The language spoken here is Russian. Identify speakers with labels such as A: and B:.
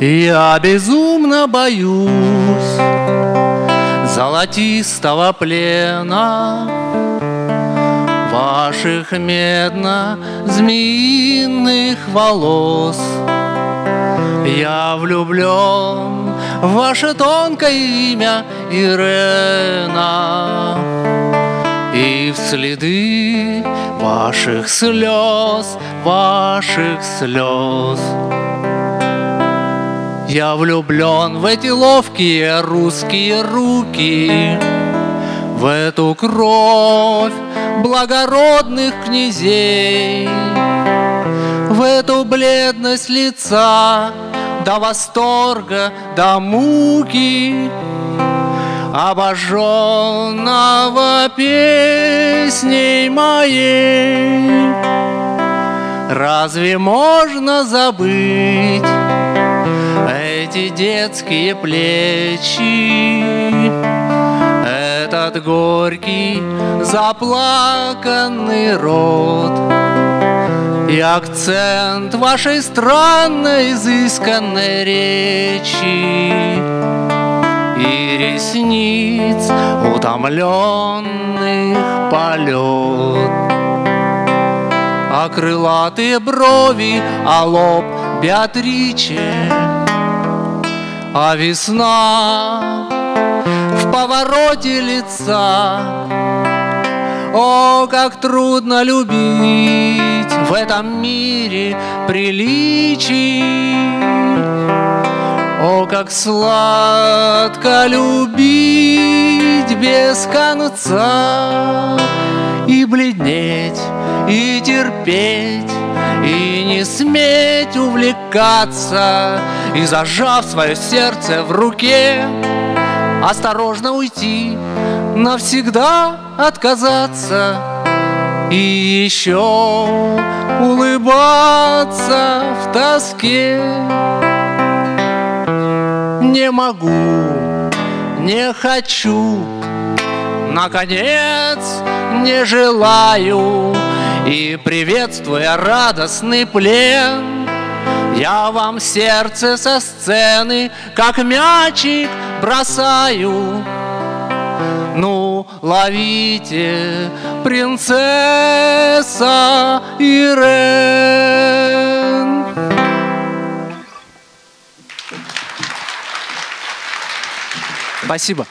A: Я безумно боюсь золотистого плена Ваших медно-змеиных волос. Я влюблен в ваше тонкое имя Ирена. И в следы ваших слез, ваших слез. Я влюблен в эти ловкие русские руки В эту кровь благородных князей В эту бледность лица до восторга, до муки Обожженного песней моей Разве можно забыть эти детские плечи? Этот горький заплаканный рот И акцент вашей странной изысканной речи И ресниц утомленных полет. А крылатые брови, а лоб Беатриче. А весна в повороте лица. О, как трудно любить в этом мире приличий О, как сладко любить без конца И бледнеть, и терпеть, и не сметь увлекаться. И зажав свое сердце в руке Осторожно уйти, навсегда отказаться И еще улыбаться в тоске Не могу, не хочу, наконец не желаю. И приветствуя радостный плен Я вам сердце со сцены, как мячик, бросаю. Ну, ловите, принцесса Ирен Спасибо.